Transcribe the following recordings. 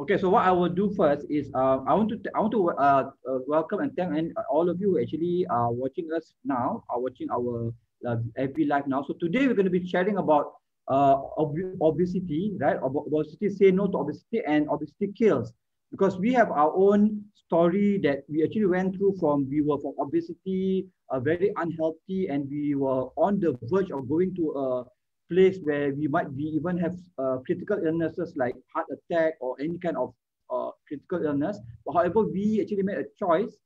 Okay, so what I will do first is uh, I want to I want to uh, uh, welcome and thank and all of you who actually are watching us now, are watching our uh, FB live now. So today we're going to be sharing about uh, ob obesity, right? Ob obesity, say no to obesity, and obesity kills. Because we have our own story that we actually went through from we were from obesity, uh, very unhealthy, and we were on the verge of going to a place where we might be even have uh, critical illnesses like heart attack or any kind of uh, critical illness. But however, we actually made a choice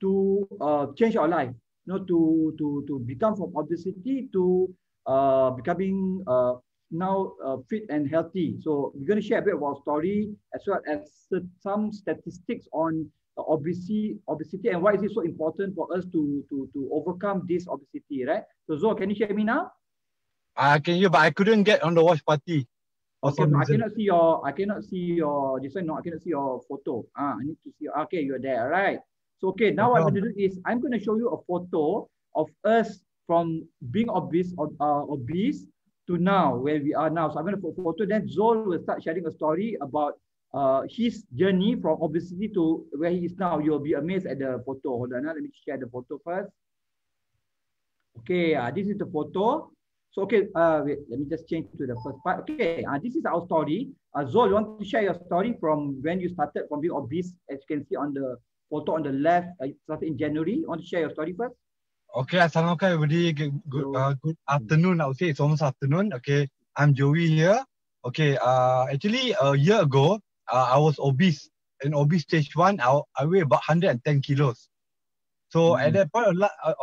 to uh, change our life, you know, to to to become from obesity to uh, becoming uh, now uh, fit and healthy. So we're going to share a bit of our story as well as some statistics on obesity, obesity, and why is it so important for us to to to overcome this obesity, right? So Zul, can you hear me now? I can hear, but I couldn't get on the watch party. Okay, I cannot see your, I cannot see your, this one, no, I cannot see your photo. Ah, I need to see, okay, you're there, right? So, okay, now what I'm going to do is, I'm going to show you a photo of us from being obese, uh, obese to now, where we are now. So I'm going to put a photo, then Zol will start sharing a story about uh, his journey from obesity to where he is now. You'll be amazed at the photo. Hold on, let me share the photo first. Okay, uh, this is the photo. So, okay, uh, wait, let me just change to the first part. Okay, uh, this is our story. Uh, Zol, you want to share your story from when you started from being obese, as you can see on the photo on the left, uh, started in January. You want to share your story first? Okay, Assalamualaikum everybody. Good, good, uh, good afternoon, I would say it's almost afternoon. Okay, I'm Joey here. Okay, uh, actually a year ago, uh, I was obese. In obese stage one, I, I weigh about 110 kilos. So mm. at that point of, uh,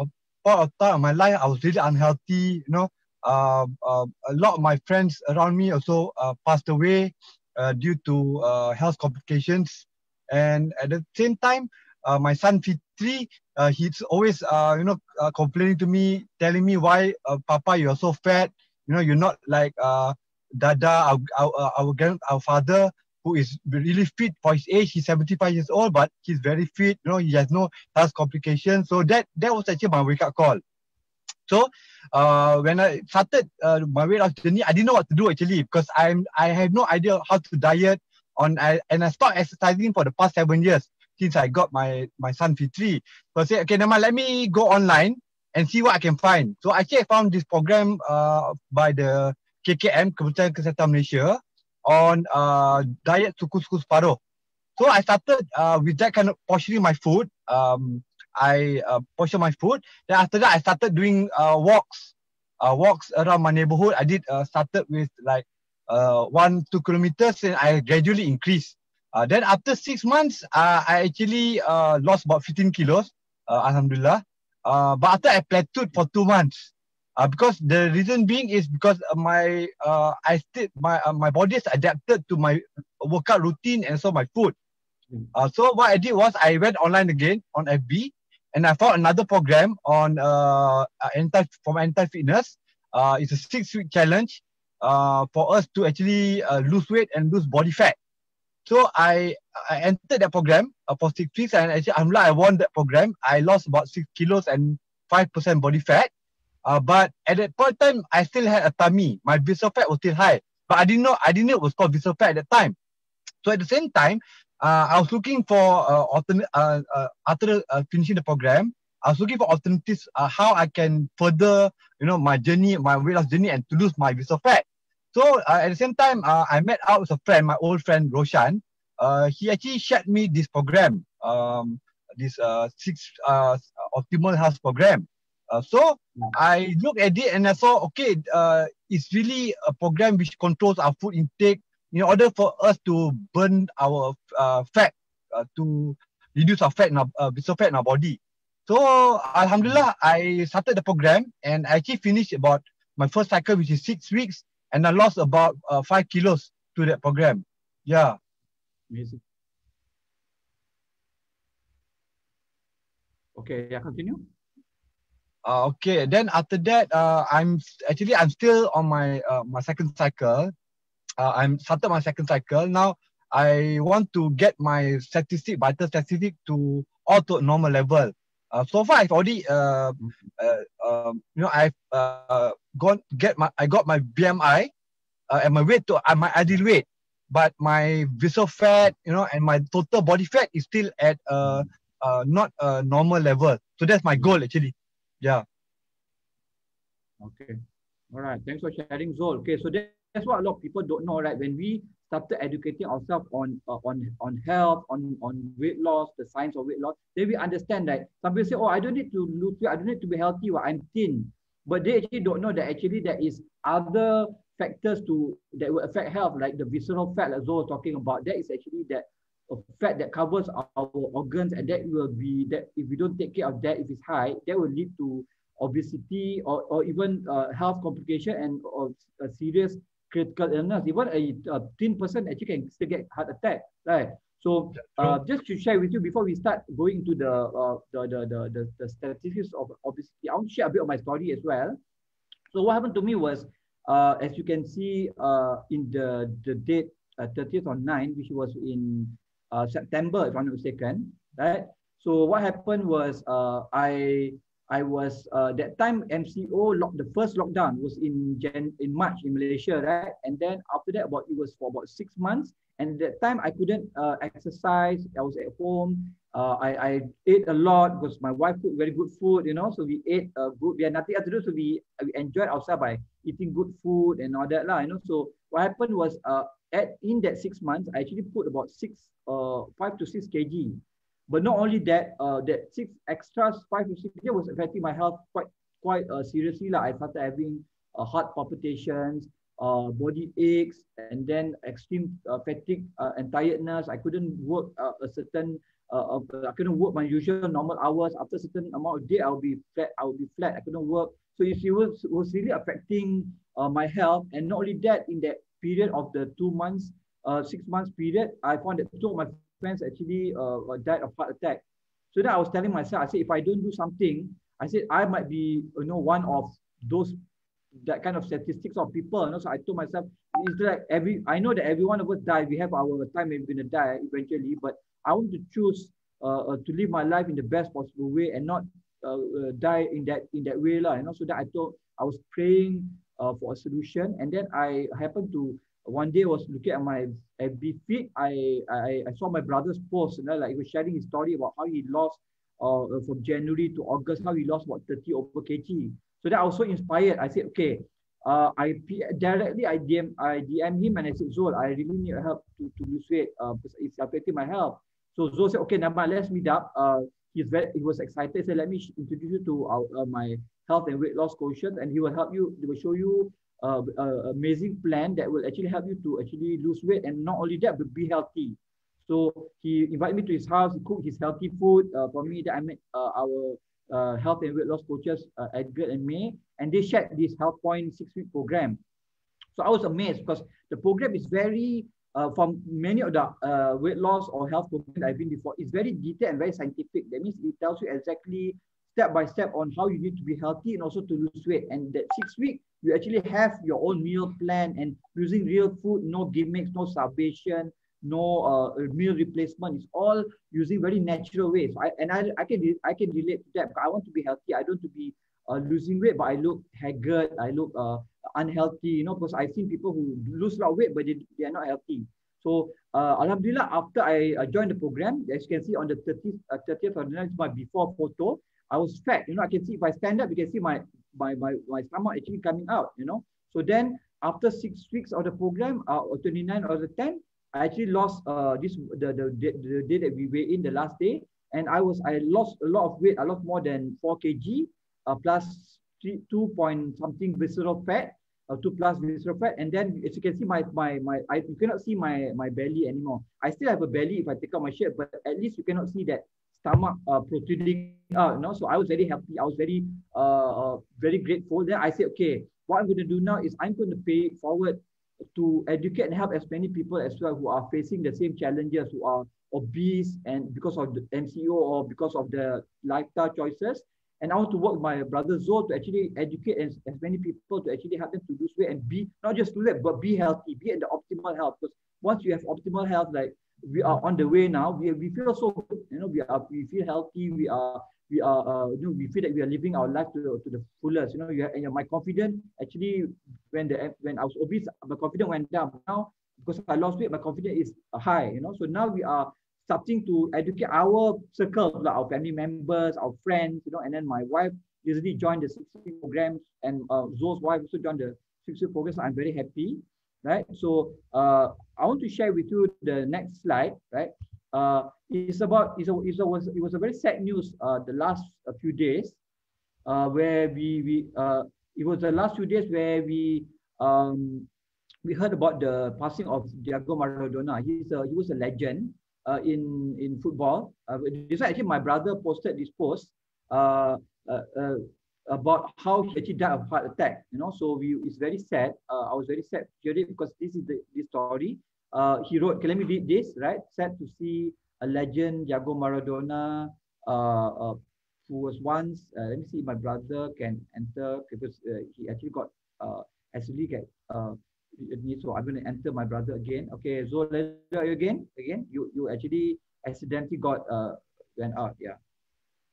point of time of my life, I was really unhealthy, you know, a lot of my friends around me also uh, passed away uh, due to uh, health complications. And at the same time, uh, my son Fitri, uh, he's always, uh, you know, uh, complaining to me, telling me why, uh, Papa, you're so fat. You know, you're not like uh, Dada, our, our, our, our father, who is really fit for his age. He's 75 years old, but he's very fit. You know, he has no health complications. So that that was actually my wake up call. So uh, when I started uh, my weight loss journey, I didn't know what to do actually because I'm I have no idea how to diet on I, and I stopped exercising for the past seven years since I got my my son Fitri. So I said, okay, Nama, let me go online and see what I can find. So actually I found this program uh, by the KKM Kementerian Kesihatan Malaysia on uh, diet suku-suku separuh. So I started uh, with that kind of portioning my food. Um, I uh, portion my food. Then after that, I started doing uh, walks, uh, walks around my neighborhood. I did uh, started with like uh, one two kilometers, and I gradually increased. Uh, then after six months, uh, I actually uh, lost about 15 kilos, uh, Alhamdulillah. Uh, but after I plateaued for two months, uh, because the reason being is because my uh, I still my uh, my body is adapted to my workout routine and so my food. Hmm. Uh, so what I did was I went online again on FB and I found another program on uh, uh anti from anti fitness. Uh, it's a six week challenge uh, for us to actually uh, lose weight and lose body fat. So I I entered that program uh, for six weeks and actually I'm like I won that program. I lost about six kilos and five percent body fat. Uh, but at that point in time, I still had a tummy. My visceral fat was still high, but I didn't know I didn't know it was called visceral fat at that time. So at the same time, uh, I was looking for uh, alternate uh, uh, after uh, finishing the program. I was looking for alternatives uh, how I can further you know my journey, my weight loss journey, and to lose my visceral fat. So uh, at the same time, uh, I met out with a friend, my old friend Roshan. Uh, he actually shared me this program, um, this uh, six uh, optimal health program. Uh, so mm. I looked at it and I saw, okay, uh, it's really a program which controls our food intake, in order for us to burn our uh, fat uh, to reduce our fat in our uh, fat in our body. So Alhamdulillah, I started the program and I actually finished about my first cycle, which is six weeks, and I lost about uh, five kilos to that program. Yeah. Amazing. Okay, yeah, continue. Uh, okay, then after that, uh, I'm actually I'm still on my uh, my second cycle uh, I'm started my second cycle. Now I want to get my statistic, vital statistic to all to normal level. Uh, so far I've already uh, uh, um, you know I've uh, gone get my I got my BMI uh, and my weight to uh, my ideal weight. but my visceral fat, you know, and my total body fat is still at uh, uh not a normal level. So that's my goal actually. Yeah. Okay. All right. Thanks for sharing, Zol. Okay, so that's what a lot of people don't know, right? When we started educating ourselves on uh, on on health, on on weight loss, the science of weight loss, then we understand that some people say, "Oh, I don't need to lose weight. I don't need to be healthy. Well, I'm thin." But they actually don't know that actually there is other factors to that will affect health, like the visceral fat, as Zol was talking about. That is actually that a fat that covers our, organs, and that will be that if we don't take care of that, if it's high, that will lead to obesity or, or even uh, health complication and or a serious critical illness. Even a, a thin person actually can still get heart attack, right? So uh, just to share with you before we start going to the, uh, the, the, the, the, the statistics of obesity, I want to share a bit of my story as well. So what happened to me was, uh, as you can see uh, in the, the date uh, 30th on 9, which was in uh, September, if I'm not mistaken, right? So what happened was uh, I I was uh, that time MCO lock the first lockdown was in Jan in March in Malaysia, right? And then after that, about it was for about six months. And that time I couldn't uh, exercise. I was at home. Uh, I, I ate a lot because my wife cooked very good food, you know. So we ate uh, good. We had nothing else to do, so we we enjoyed ourselves by eating good food and all that, lah. You know. So what happened was, uh, at in that six months, I actually put about six, uh, five to six kg but not only that, uh, that six extras, five to six years was affecting my health quite quite uh, seriously. Like I started having uh, heart palpitations, uh, body aches, and then extreme uh, fatigue uh, and tiredness. I couldn't work uh, a certain, uh, I couldn't work my usual normal hours. After a certain amount of day, I'll be flat. I will be flat. I couldn't work. So it was, was really affecting uh, my health. And not only that, in that period of the two months, uh, six months period, I found that two of my friends actually uh, uh, died of heart attack. So then I was telling myself, I said, if I don't do something, I said I might be, you know, one of those that kind of statistics of people. You know? So I told myself, it's like every I know that every one of us die. We have our time and we're gonna die eventually, but I want to choose uh, uh, to live my life in the best possible way and not uh, uh, die in that in that way, lah. You know, so that I thought I was praying for a solution, and then I happened to one day I was looking at my FB feed, I, I, I saw my brother's post, you know, like he was sharing his story about how he lost uh, from January to August, how he lost about 30 over kg. So that I was so inspired. I said, okay, uh, I directly I DM I DM him and I said, Zol, I really need help to, to lose weight uh, because it's affecting my health. So Zol said, okay, Nama, let's meet up. Uh, he's very, he was excited. He said, let me introduce you to our, uh, my health and weight loss coaches and he will help you, he will show you uh, uh, amazing plan that will actually help you to actually lose weight and not only that but be healthy so he invited me to his house he cooked his healthy food uh, for me that i met uh, our uh, health and weight loss coaches uh, edgar and may and they shared this health point six week program so i was amazed because the program is very uh, from many of the uh, weight loss or health programs I've been before, it's very detailed and very scientific. That means it tells you exactly step by step on how you need to be healthy and also to lose weight. And that six week, you actually have your own meal plan and using real food, no gimmicks, no starvation, no uh, meal replacement. It's all using very natural ways. I, and I, I can I can relate to that. I want to be healthy. I don't want to be uh, losing weight, but I look haggard. I look uh, unhealthy. You know, because I've seen people who lose a lot of weight, but they, they are not healthy. So uh, Alhamdulillah, after I uh, joined the program, as you can see on the 30th, uh, 30th of January, my before photo. I was fat. You know, I can see if I stand up, you can see my my my, my stomach actually coming out. You know, so then after six weeks of the program, uh, or 29 or the 10, I actually lost uh this the the, the, day that we were in the last day, and I was I lost a lot of weight. a lot more than four kg, uh, plus three, two point something visceral fat, uh, two plus visceral fat, and then as you can see my my my I you cannot see my my belly anymore. I still have a belly if I take out my shirt, but at least you cannot see that stomach uh, protruding out. You know? So I was very happy. I was very, uh, uh, very grateful. Then I said, okay, what I'm going to do now is I'm going to pay forward to educate and help as many people as well who are facing the same challenges, who are obese and because of the MCO or because of the lifestyle choices. And I want to work with my brother Zol to actually educate as, as many people to actually help them to lose weight and be not just lose weight, but be healthy, be in the optimal health. Because once you have optimal health, like we are on the way now. We, we feel so good. You know, we are we feel healthy. We are we are uh, you know we feel that we are living our life to, to the fullest. You know, you have, and my confidence actually when the when I was obese, my confidence went down. Now because I lost weight, my confidence is high, you know. So now we are starting to educate our circle, like our family members, our friends, you know, and then my wife usually joined the 60 programs and uh, Zoe's wife also joined the 60 programs. So I'm very happy, right? So uh, I want to share with you the next slide, right? Uh, it's about, it's a, it's a, was, it was a very sad news uh, the last few days uh, where we, we uh, it was the last few days where we um, we heard about the passing of Diego Maradona. He's a, he was a legend uh, in in football. Uh, this actually my brother posted this post uh, uh, uh, about how he actually died of heart attack. You know, so we it's very sad. Uh, I was very sad to hear it because this is the this story. Uh, he wrote. Okay, let me read this. Right, sad to see a legend, Diego Maradona, uh, uh, who was once. Uh, let me see. My brother can enter because uh, he actually got uh, actually get uh, so I'm going to enter my brother again. Okay, so let's again, again, you you actually accidentally got uh went out. Yeah.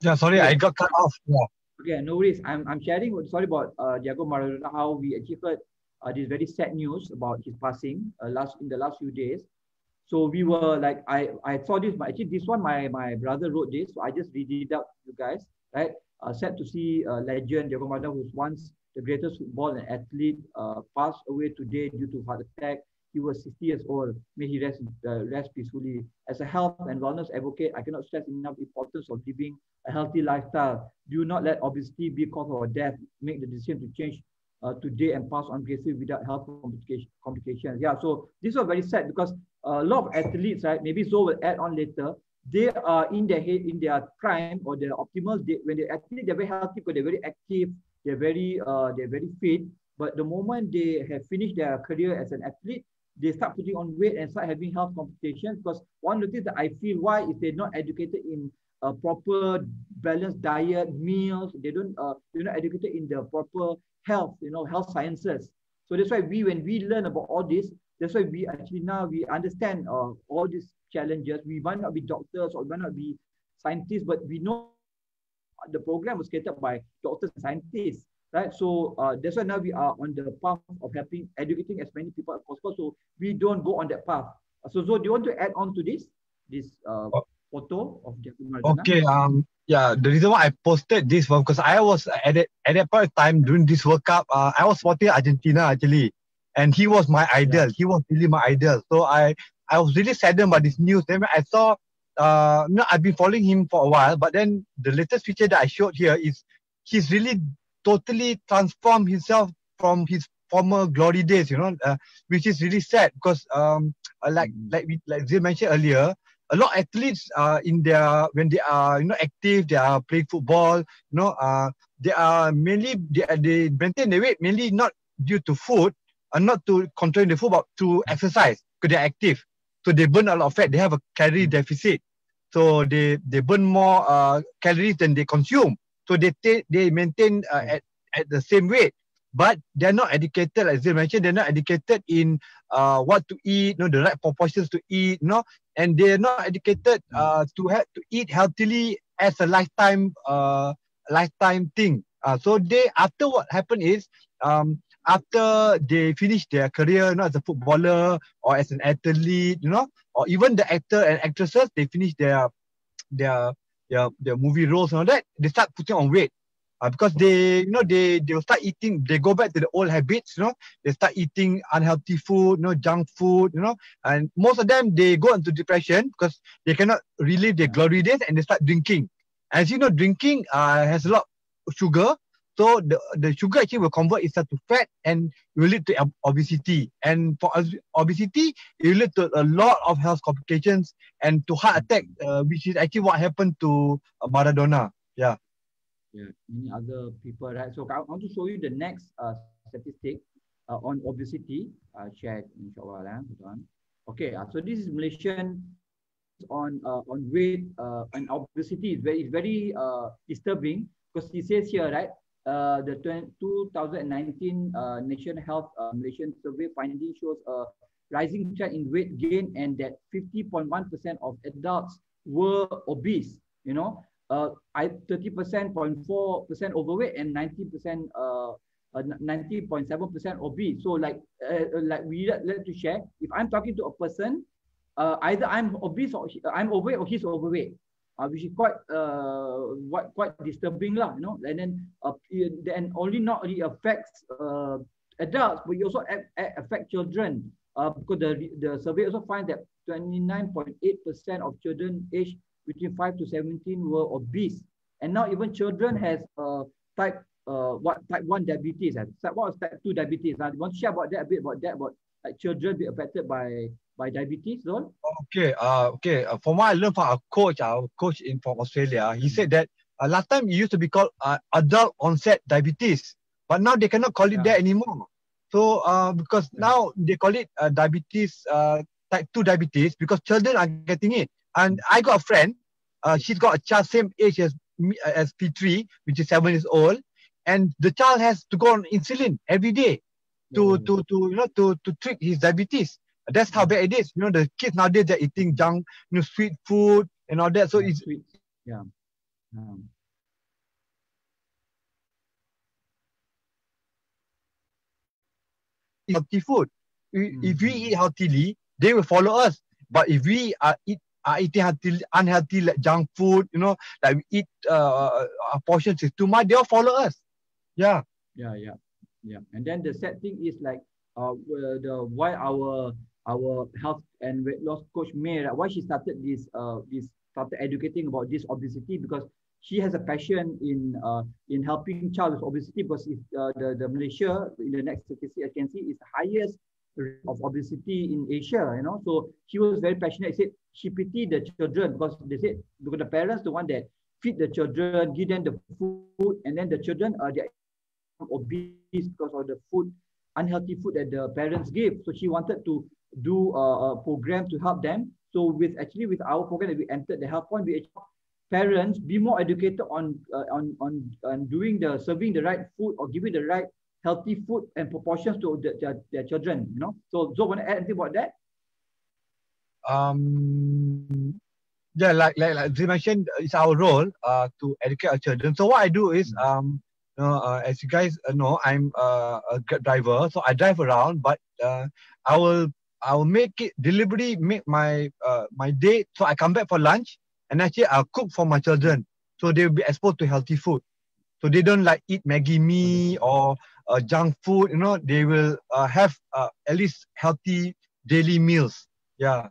Yeah, sorry, I got cut off. Yeah. Okay, no worries. I'm I'm sharing. Sorry about uh Diego Maradona. How we actually heard uh, this very sad news about his passing uh, last in the last few days. So we were like, I I saw this, but actually this one my my brother wrote this, so I just read it out to you guys. Right. Uh, sad to see uh, legend Diego Maradona, who's once the greatest football and athlete, uh, passed away today due to heart attack. He was 60 years old. May he rest, uh, rest peacefully. As a health and wellness advocate, I cannot stress enough the importance of living a healthy lifestyle. Do not let obesity be cause of death. Make the decision to change uh, today and pass on gracefully without health complication, complications. Yeah, so this was very sad because a lot of athletes, right? Maybe Zoe will add on later. They are in their head, in their prime or their optimal. They, when they're athlete, they're very healthy because they're very active they're very uh, they're very fit. But the moment they have finished their career as an athlete, they start putting on weight and start having health complications. Because one of the things that I feel why is they're not educated in a proper balanced diet, meals. They don't uh, they're not educated in the proper health, you know, health sciences. So that's why we when we learn about all this, that's why we actually now we understand uh, all these challenges. We might not be doctors or we might not be scientists, but we know the program was created by doctors and scientists, right? So uh, that's why now we are on the path of helping educating as many people as possible. So we don't go on that path. So, so do you want to add on to this, this uh, oh. photo of Jack Okay. Um. Yeah. The reason why I posted this was because I was at that, at that point of time during this World Cup. Uh, I was supporting Argentina actually, and he was my idol. Yeah. He was really my idol. So I I was really saddened by this news. Then I saw uh, no, I've been following him for a while, but then the latest feature that I showed here is he's really totally transformed himself from his former glory days, you know, uh, which is really sad because, um, uh, like mm. like we like Zay mentioned earlier, a lot of athletes uh, in their when they are you know active, they are playing football, you know, uh, they are mainly they, they maintain their weight mainly not due to food, and uh, not to controlling the food, but to exercise because they're active. So they burn a lot of fat. They have a calorie deficit. So they they burn more uh, calories than they consume. So they t- they maintain uh, at at the same weight, but they're not educated. As they mentioned, they're not educated in uh, what to eat, you know, the right proportions to eat, you know, and they're not educated uh, to have to eat healthily as a lifetime uh, lifetime thing. Uh, so they after what happened is um, after they finish their career, you know, as a footballer or as an athlete, you know, or even the actor and actresses, they finish their their their, their movie roles and all that, they start putting on weight. Uh, because they, you know, they they start eating, they go back to the old habits, you know, they start eating unhealthy food, you know, junk food, you know, and most of them they go into depression because they cannot relive their glory days and they start drinking. As you know, drinking uh, has a lot of sugar so the, the sugar actually will convert itself to fat and will lead to obesity. And for obesity, it will lead to a lot of health complications and to heart attack, uh, which is actually what happened to uh, Maradona. Yeah. Yeah, many other people, right? So I want to show you the next uh, statistic uh, on obesity. Uh, check inshallah. Eh? Okay, uh, so this is Malaysian on uh, on weight uh, and obesity is very is very uh, disturbing because he says here, right? Uh, the 2019 uh, Nation Health uh, Malaysian survey finding shows a rising trend in weight gain and that 50.1% of adults were obese, you know, uh, 30.4% overweight and 90% uh, 90.7% obese. So like uh, like we like to share. If I'm talking to a person, uh, either I'm obese or I'm overweight or he's overweight, uh, which is quite uh, what quite disturbing lah, you know. And then uh, then only not only affects uh, adults, but you also affect children. Uh, because the the survey also finds that 29.8% of children aged between 5 to 17 were obese. And now even children has uh, type uh, what type 1 diabetes. Uh, what was type 2 diabetes? You want to share about that a bit about that, about like children be affected by by diabetes, Zon? Okay, uh, okay. Uh, from what I learned from our coach, our coach in from Australia, he said that uh, last time it used to be called uh, adult onset diabetes, but now they cannot call it yeah. that anymore. So uh, because yeah. now they call it uh, diabetes, uh, type 2 diabetes, because children are getting it. And I got a friend, uh, she's got a child same age as me, as P3, which is seven years old, and the child has to go on insulin every day to to to you know to to treat his diabetes. That's how bad it is. You know, the kids nowadays they're eating junk, you know, sweet food and all that. So yeah, it's sweet. Yeah. Um. Healthy food. Mm. If we eat healthily, they will follow us. But if we are eat are eating healthy, unhealthy like junk food, you know, like we eat uh, our portions is too much, they'll follow us. Yeah. Yeah, yeah, yeah. And then the sad thing is like uh the why our our health and weight loss coach May, why she started this uh this started educating about this obesity because she has a passion in uh in helping child with obesity because if uh, the the Malaysia in the next statistic I can see is the highest of obesity in Asia, you know. So she was very passionate. She said she pitied the children because they said because the parents the one that feed the children, give them the food, and then the children are uh, obese because of the food, unhealthy food that the parents give. So she wanted to do a, a program to help them. So with actually with our program that we entered the health point, we parents be more educated on uh, on on on doing the serving the right food or giving the right healthy food and proportions to the, their, their children, you know. So, so want to add anything about that? Um, yeah, like like like you mentioned, it's our role uh to educate our children. So what I do is mm. um, know, uh, as you guys know, I'm uh, a driver, so I drive around, but uh, I will I will make it deliberately make my my day so I come back for lunch and actually I'll cook for my children so they will be exposed to healthy food. So they don't like eat Maggi mee or uh, junk food. You know, they will uh, have uh, at least healthy daily meals. Yeah.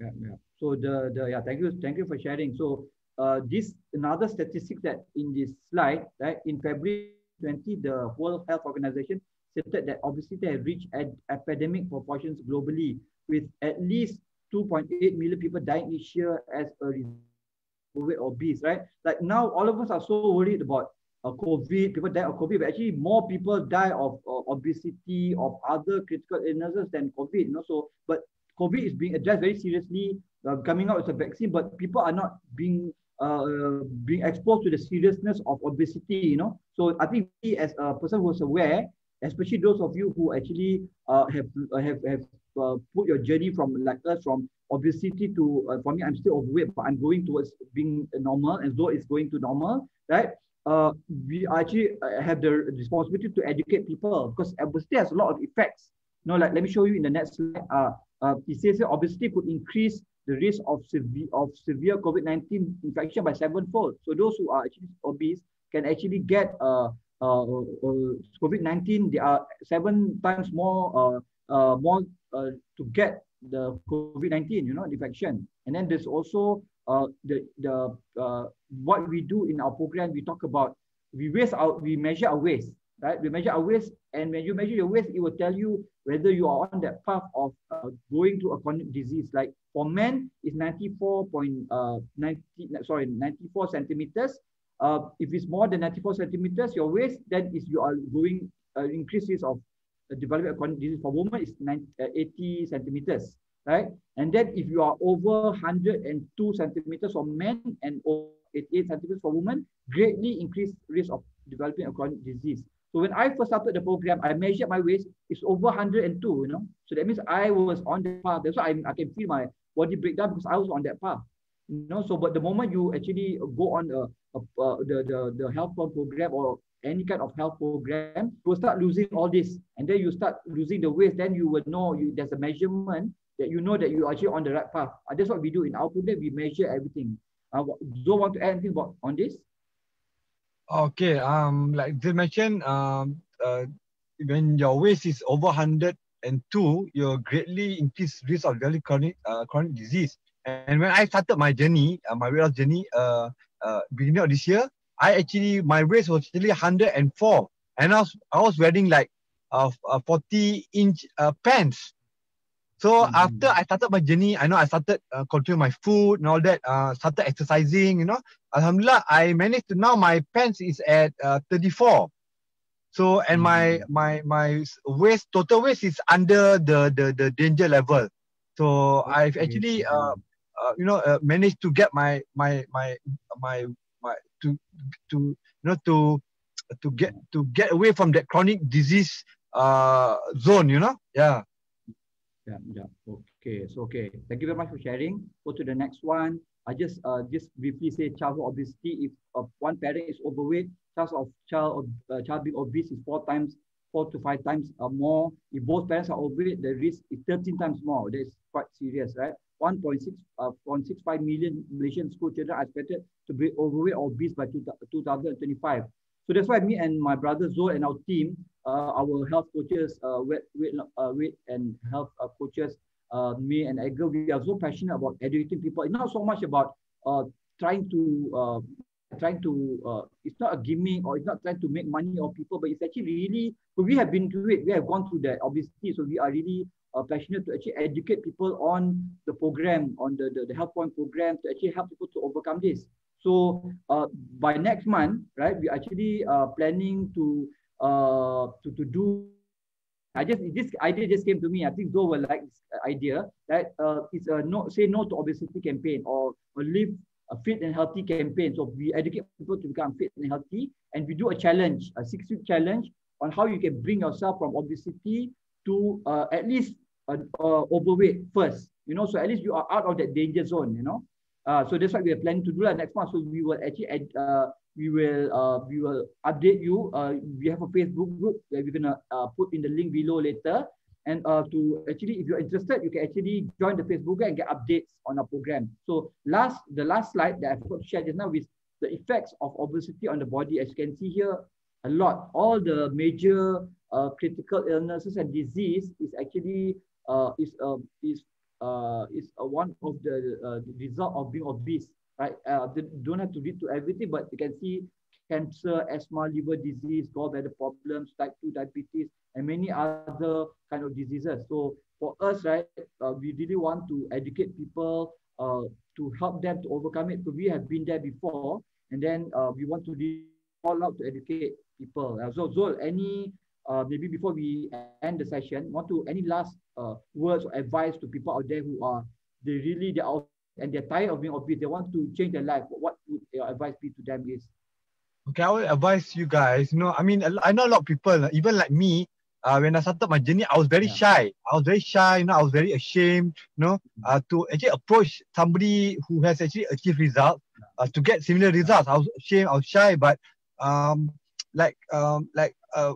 Yeah, yeah. So the the yeah, thank you, thank you for sharing. So uh, this another statistic that in this slide, right? In February 20, the World Health Organization stated that obesity has reached epidemic proportions globally, with at least 2.8 million people dying each year as a result of obese, right? Like now, all of us are so worried about uh, COVID, people die of COVID, but actually more people die of, obesity, of other critical illnesses than COVID. You know, so but COVID is being addressed very seriously, uh, coming out with a vaccine, but people are not being being exposed to the seriousness of obesity. You know, so I think we as a person who's aware, especially those of you who actually uh, have uh, have have uh, put your journey from like us from obesity to uh, for me I'm still overweight but I'm going towards being normal and though it's going to normal right uh, we actually uh, have the responsibility to educate people because obesity has a lot of effects. You know, like let me show you in the next slide. Uh, uh, it says that obesity could increase the risk of severe of severe COVID-19 infection by sevenfold. So those who are actually obese can actually get uh, uh, uh COVID-19. They are seven times more uh, uh, more uh, to get the COVID-19, you know, infection. And then there's also the the what we do in our program, we talk about we waste our we measure our waist, right? We measure our waist, and when you measure your waist, it will tell you whether you are on that path of uh, going to a chronic disease. Like for men, it's 94.90 uh, sorry 94 centimeters. Uh, if it's more than 94 centimeters, your waist, then is you are going uh, increases of uh, developing a chronic disease. For women, it's 90, uh, 80 centimeters right? And then if you are over 102 centimeters for men and 88 centimeters for women, greatly increased risk of developing a chronic disease. So when I first started the program, I measured my waist, it's over 102, you know. So that means I was on the path. That's why I, I can feel my body breakdown because I was on that path. You know, so but the moment you actually go on a, a, a the, the the health program or any kind of health program, you will start losing all this, and then you start losing the waist. Then you will know you, there's a measurement that you know that you're actually on the right path. Uh, that's what we do in our program. We measure everything. Uh, do you want to add anything about on this? Okay. Um, like they mentioned, um, uh, when your waist is over 102, you greatly increase risk of very chronic uh, chronic disease. And when I started my journey, uh, my weight loss journey, uh, uh, beginning of this year, I actually my waist was actually 104, and I was I was wearing like uh, uh 40 inch uh, pants. So mm-hmm. after I started my journey, I know I started uh, controlling my food and all that. Uh, started exercising, you know. Alhamdulillah, I managed to now my pants is at uh, 34. So and mm-hmm. my my my waist total waist is under the the the danger level. So okay. I've actually uh, uh, you know uh, managed to get my my my my my to to you know to to get to get away from that chronic disease uh zone you know yeah yeah yeah okay so okay. Thank you very much for sharing. Go to the next one. I just uh just briefly say childhood obesity if uh, one parent is overweight chance of child uh, child being obese is four times four to five times uh, more. If both parents are overweight the risk is 13 times more. That is quite serious right? 1.6 uh, 0.65 million Malaysian school children are expected to be overweight or obese by 2025. So that's why me and my brother Zul and our team, uh, our health coaches, uh, weight, weight, uh, weight and health uh, coaches, uh, me and Edgar, we are so passionate about educating people. It's not so much about uh, trying to trying to it's not a gimmick or it's not trying to make money of people, but it's actually really we have been through it. We have gone through that obviously, so we are really passionate to actually educate people on the program, on the, the, the health point program to actually help people to overcome this. So uh, by next month, right, we actually uh, planning to uh, to, to do I just this idea just came to me. I think Zoe will like this idea that uh, it's a no say no to obesity campaign or, or live a fit and healthy campaign. So we educate people to become fit and healthy, and we do a challenge, a six week challenge on how you can bring yourself from obesity to uh, at least uh, uh, overweight first, you know, so at least you are out of that danger zone, you know. Uh, so that's what we are planning to do like, next month. So we will actually add, uh, we will uh, we will update you. Uh, we have a Facebook group where we're gonna uh, put in the link below later. And uh, to actually, if you're interested, you can actually join the Facebook and get updates on our program. So last, the last slide that I forgot to share just now is the effects of obesity on the body. As you can see here, a lot. All the major uh, critical illnesses and disease is actually uh, is uh, is uh, is uh, one of the, uh, the result of being obese, right? Uh, don't have to lead to everything, but you can see cancer, asthma, liver disease, gallbladder problems, type 2 diabetes, and many other kind of diseases. So for us, right, uh, we really want to educate people uh, to help them to overcome it. So we have been there before, and then uh, we want to all out to educate people. Uh, so Zol, any uh, maybe before we end the session, want to any last uh, words or advice to people out there who are they really they are and they're tired of being obese. They want to change their life. What would your advice be to them is? Okay, I would advise you guys. You know, I mean, I know a lot of people, even like me. Uh, when I started my journey, I was very yeah. shy. I was very shy. You know, I was very ashamed. You know, uh, to actually approach somebody who has actually achieved results, uh, to get similar results. I was ashamed. I was shy, but um, like um, like uh,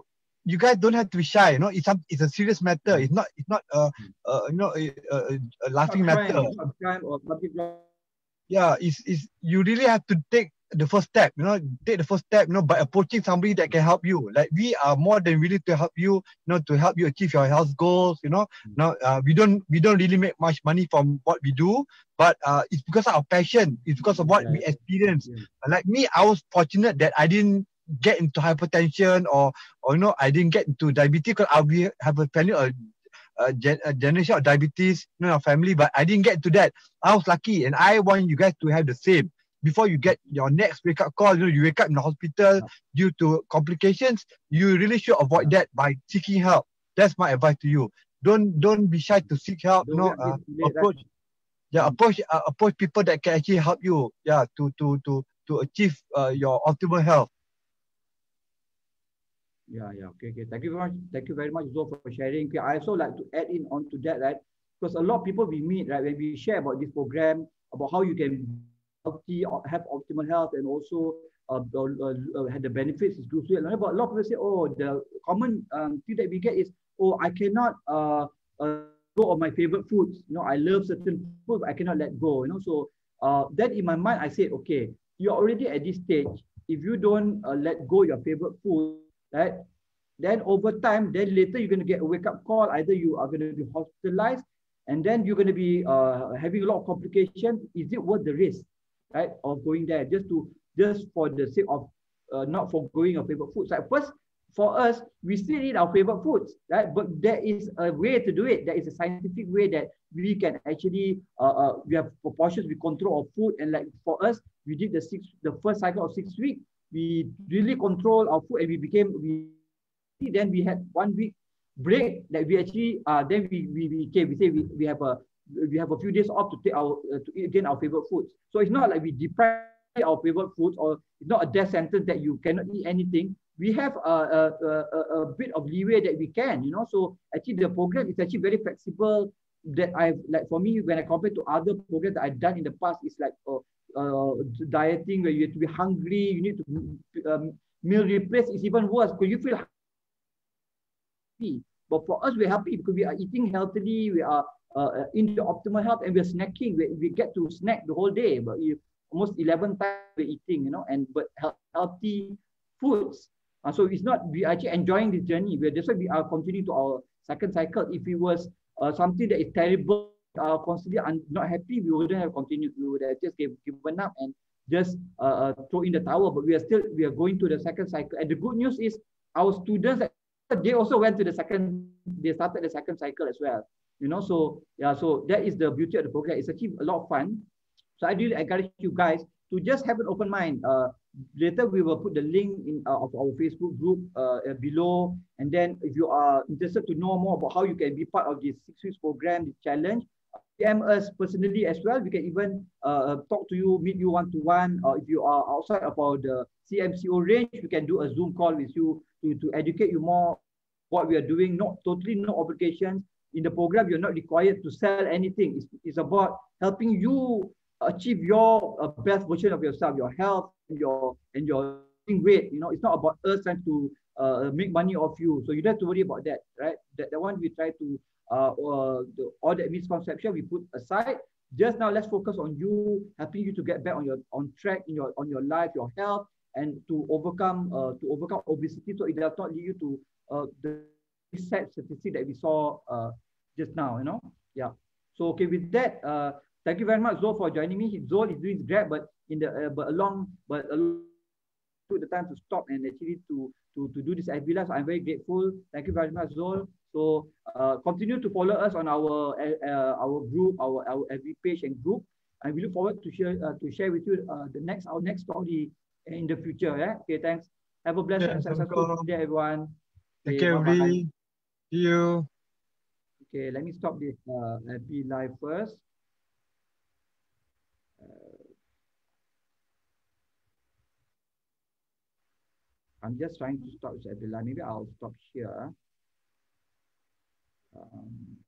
you guys don't have to be shy. You know, it's some, it's a serious matter. It's not it's not uh, uh you know a, a, a laughing matter. Yeah, it's, it's you really have to take the first step. You know, take the first step. You know, by approaching somebody that can help you. Like we are more than willing to help you. You know, to help you achieve your health goals. You know, mm. now uh, we don't we don't really make much money from what we do, but uh, it's because of our passion. It's because of what yeah. we experience. Yeah. Like me, I was fortunate that I didn't get into hypertension or or you know I didn't get into diabetes because I will be have a family a, a, gen, a generation of diabetes you know family but I didn't get to that. I was lucky and I want you guys to have the same. Before you get your next wake up call you know you wake up in the hospital due to complications you really should avoid that by seeking help. That's my advice to you. Don't don't be shy to seek help you know uh, approach yeah approach uh, approach people that can actually help you yeah to to to to achieve uh, your optimal health yeah, yeah. Okay, okay. Thank you very much. Thank you very much, Zoe, for sharing. Okay, I also like to add in onto that, right? Because a lot of people we meet, right, when we share about this program, about how you can healthy, have optimal health, and also uh, uh, uh, had the benefits is good. But a lot of people say, oh, the common um, thing that we get is, oh, I cannot uh, uh, go of my favorite foods. You know, I love certain food, I cannot let go. You know, so uh, that in my mind, I said, okay, you're already at this stage. If you don't uh, let go your favorite food, right, then over time, then later you're going to get a wake up call. Either you are going to be hospitalized, and then you're going to be uh, having a lot of complications. Is it worth the risk, right, of going there just to just for the sake of uh, not foregoing your favorite foods? Like first, for us, we still eat our favorite foods, right? But there is a way to do it. There is a scientific way that we can actually uh, uh, we have proportions, we control our food, and like for us, we did the six the first cycle of six weeks. We really control our food, and we became we. Then we had one week break that we actually uh then we we, we came we say we, we have a we have a few days off to take our uh, to eat again our favorite foods. So it's not like we deprive our favorite foods or it's not a death sentence that you cannot eat anything we have a, a, a, a bit of leeway that we can, you know. So actually the program is actually very flexible. That I've like for me when I compare to other programs that I've done in the past, it's like uh, uh, dieting where you have to be hungry, you need to um, meal replace. It's even worse because you feel happy. But for us, we're happy because we are eating healthily, we are uh, in the optimal health, and we're snacking. We, we get to snack the whole day, but you, almost 11 times we're eating, you know, and but healthy foods uh, so it's not, we actually enjoying this journey. We're, that's why we are continuing to our second cycle. If it was uh, something that is terrible, uh, constantly un- not happy, we wouldn't have continued. We would have just give, given up and just uh, uh, throw in the towel. But we are still, we are going to the second cycle. And the good news is our students, they also went to the second, they started the second cycle as well. You know, so yeah, so that is the beauty of the program. It's actually a lot of fun. So I really encourage you guys to just have an open mind. Uh, later we will put the link in uh, of our Facebook group uh, uh below. And then if you are interested to know more about how you can be part of this six weeks program, this challenge, DM us personally as well. We can even uh, talk to you, meet you one to one. Or if you are outside our the CMCO range, we can do a Zoom call with you to, to educate you more what we are doing. Not totally no obligations. In the program, you're not required to sell anything. It's, it's about helping you achieve your uh, best version of yourself, your health, and your and your weight. You know, it's not about us trying to uh, make money off you. So you don't have to worry about that, right? That, that one we try to uh, uh the, all that misconception we put aside. Just now, let's focus on you, helping you to get back on your on track in your on your life, your health, and to overcome uh, to overcome obesity, so it does not lead you to uh, the sad statistic that we saw uh, just now. You know, yeah. So okay, with that, uh, Thank you very much, Zol, for joining me. Zol is doing great, but in the uh, but along but took the time to stop and actually to to to do this FB live. I'm very grateful. Thank you very much, Zol. So uh, continue to follow us on our uh, our group, our our FB page and group, and we look forward to share uh, to share with you uh, the next our next story in the future. Yeah. Okay. Thanks. Have a blessed yeah, and successful day, everyone. Take okay, care. See you. Okay. Let me stop this uh, FB live first. I'm just trying to stop Zabila. Maybe I'll stop here. Um,